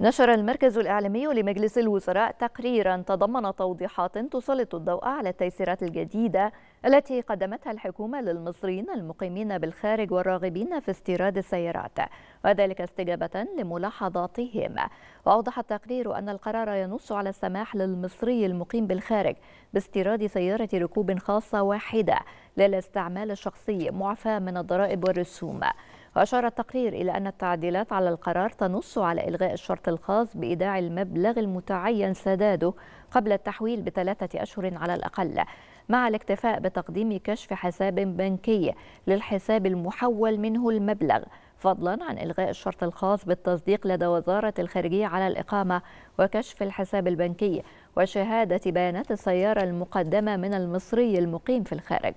نشر المركز الإعلامي لمجلس الوزراء تقريرا تضمن توضيحات تسلط الضوء على التيسيرات الجديدة التي قدمتها الحكومة للمصريين المقيمين بالخارج والراغبين في استيراد السيارات وذلك استجابة لملاحظاتهم. وأوضح التقرير أن القرار ينص على السماح للمصري المقيم بالخارج باستيراد سيارة ركوب خاصة واحدة للاستعمال الشخصي معفى من الضرائب والرسوم. وأشار التقرير إلى أن التعديلات على القرار تنص على إلغاء الشرط الخاص بإيداع المبلغ المتعين سداده قبل التحويل بثلاثة أشهر على الأقل مع الاكتفاء بتقديم كشف حساب بنكي للحساب المحول منه المبلغ فضلا عن إلغاء الشرط الخاص بالتصديق لدى وزارة الخارجية على الإقامة وكشف الحساب البنكي وشهادة بيانات السيارة المقدمة من المصري المقيم في الخارج.